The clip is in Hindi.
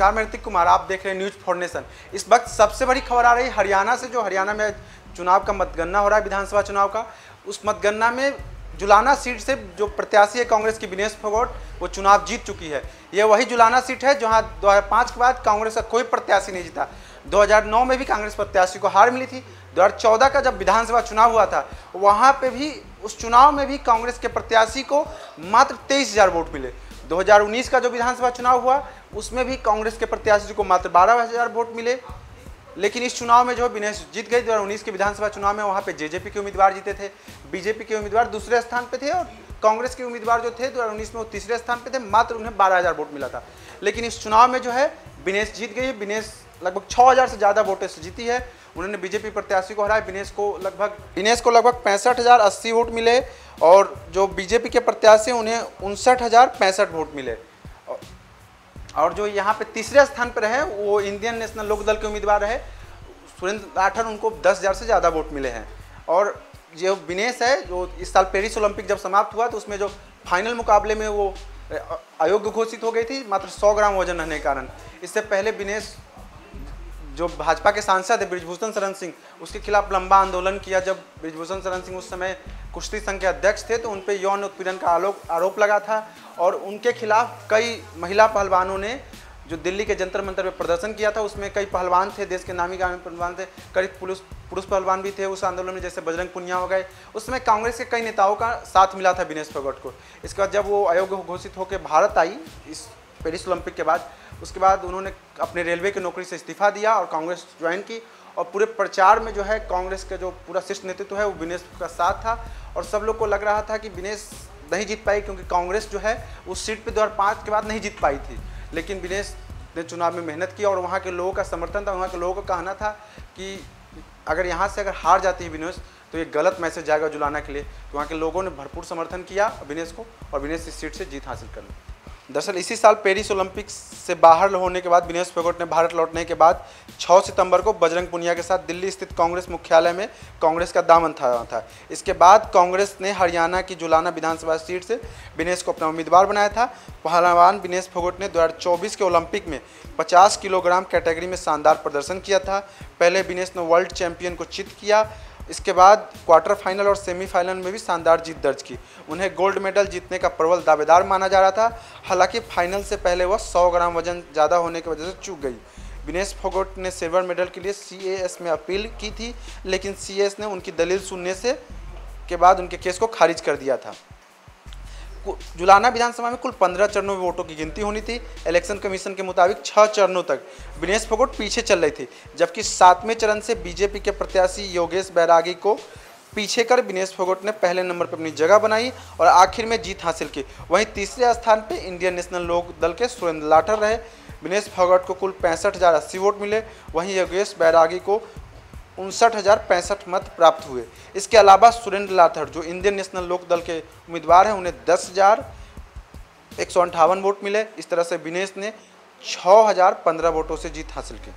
नमस्कार, मैं ऋतिक कुमार, आप देख रहे हैं न्यूज़ फॉर्नेशन इस वक्त सबसे बड़ी खबर आ रही है हरियाणा से, जो हरियाणा में चुनाव का मतगणना हो रहा है, विधानसभा चुनाव का। उस मतगणना में जुलाना सीट से जो प्रत्याशी है कांग्रेस की विनेश फोगोट वो चुनाव जीत चुकी है। ये वही जुलाना सीट है, जहाँ 2005 के बाद कांग्रेस का कोई प्रत्याशी नहीं जीता। 2009 में भी कांग्रेस प्रत्याशी को हार मिली थी। 2014 का जब विधानसभा चुनाव हुआ था, वहाँ पे भी, उस चुनाव में भी कांग्रेस के प्रत्याशी को मात्र तेईस वोट मिले। 2019 का जो विधानसभा चुनाव हुआ उसमें भी कांग्रेस के प्रत्याशी को मात्र बारह हज़ार वोट मिले। लेकिन इस चुनाव में जो विनेश जीत गए, दो उन्नीस के विधानसभा चुनाव में वहाँ पे जेजेपी के उम्मीदवार जीते थे, बीजेपी के उम्मीदवार दूसरे स्थान पे थे और कांग्रेस के उम्मीदवार जो थे, दो उन्नीस में वो तीसरे स्थान पे थे, मात्र उन्हें बारह हज़ार वोट मिला था। लेकिन इस चुनाव में जो है विनेश जीत गई विनेश लगभग छः हज़ार से ज़्यादा वोटों से जीती है। उन्होंने बीजेपी प्रत्याशी को हराया। विनेश को लगभग विनेश को लगभग पैंसठ हज़ार अस्सी वोट मिले और जो बीजेपी के प्रत्याशी उन्हें उनसठ हज़ार पैंसठ वोट मिले। और जो यहाँ पे तीसरे स्थान पर रहे, वो इंडियन नेशनल लोक दल के उम्मीदवार रहे। सुरेंद्र राठौर, उनको दस हज़ार से ज़्यादा वोट मिले हैं। और जो विनेश है, जो इस साल पेरिस ओलंपिक जब समाप्त हुआ तो उसमें जो फाइनल मुकाबले में वो अयोग्य घोषित हो गई थी, मात्र 100 ग्राम वज़न रहने के कारण। इससे पहले विनेश, जो भाजपा के सांसद है, ब्रिजभूषण शरण सिंह, उसके खिलाफ लंबा आंदोलन किया जब ब्रिजभूषण शरण सिंह उस समय कुश्ती संघ के अध्यक्ष थे तो उन पर यौन उत्पीड़न का आरोप लगा था और उनके खिलाफ कई महिला पहलवानों ने जो दिल्ली के जंतर मंतर में प्रदर्शन किया था, उसमें कई पहलवान थे, देश के नामी गामी पहलवान थे, कई पुलिस, पुरुष पहलवान भी थे उस आंदोलन में, जैसे बजरंग पुनिया हो गए। उसमें कांग्रेस के कई नेताओं का साथ मिला था, विनेश फोगट को। इसके बाद जब वो अयोग्य घोषित होकर भारत आई, इस पेरिस ओलंपिक के बाद उसके बाद उन्होंने अपने रेलवे की नौकरी से इस्तीफा दिया और कांग्रेस ज्वाइन की और पूरे प्रचार में जो है कांग्रेस का जो पूरा शीर्ष नेतृत्व है वो विनेश का साथ था और सब लोग को लग रहा था कि विनेश नहीं जीत पाई क्योंकि कांग्रेस जो है उस सीट पे 2005 के बाद नहीं जीत पाई थी। लेकिन विनेश ने चुनाव में मेहनत की और वहाँ के लोगों का समर्थन था, वहाँ के लोगों का कहना था कि अगर यहाँ से अगर हार जाती है विनेश तो ये गलत मैसेज जाएगा जुलाना के लिए तो वहाँ के लोगों ने भरपूर समर्थन किया विनेश को और विनेश इस सीट से जीत हासिल कर ली। दरअसल इसी साल पेरिस ओलंपिक्स से बाहर होने के बाद विनेश फोगट ने भारत लौटने के बाद 6 सितंबर को बजरंग पुनिया के साथ दिल्ली स्थित कांग्रेस मुख्यालय में कांग्रेस का दामन था था। इसके बाद कांग्रेस ने हरियाणा की जुलाना विधानसभा सीट से विनेश को अपना उम्मीदवार बनाया था। पहलवान विनेश फोगट ने दो हज़ार चौबीस के ओलंपिक में पचास किलोग्राम कैटेगरी में शानदार प्रदर्शन किया था। पहले विनेश ने वर्ल्ड चैंपियन को चित किया इसके बाद क्वार्टर फाइनल और सेमीफाइनल में भी शानदार जीत दर्ज की। उन्हें गोल्ड मेडल जीतने का प्रबल दावेदार माना जा रहा था। हालाँकि फाइनल से पहले वह 100 ग्राम वज़न ज़्यादा होने की वजह से चूक गई। विनेश फोगोट ने सिल्वर मेडल के लिए सीएएस में अपील की थी, लेकिन सीएएस ने उनकी दलील सुनने से के बाद उनके केस को खारिज कर दिया था। जुलाना विधानसभा में कुल पंद्रह चरणों में वोटों की गिनती होनी थी। इलेक्शन कमीशन के मुताबिक छह चरणों तक विनेश फोगोट पीछे चल रही थी, जबकि सातवें चरण से बीजेपी के प्रत्याशी योगेश बैरागी को पीछे कर विनेश फोगोट ने पहले नंबर पर अपनी जगह बनाई और आखिर में जीत हासिल की। वहीं तीसरे स्थान पर इंडियन नेशनल लोक दल के सुरेंद्र लाठर रहे। विनेश फोगट को कुल पैंसठ हज़ार अस्सी वोट मिले। वहीं योगेश बैरागी को उनसठ हज़ार पैंसठ मत प्राप्त हुए। इसके अलावा सुरेंद्र लाथड़ जो इंडियन नेशनल लोक दल के उम्मीदवार हैं, उन्हें दस हज़ार एक सौ अंठावन वोट मिले। इस तरह से विनेश ने छः हज़ार पंद्रह वोटों से जीत हासिल की।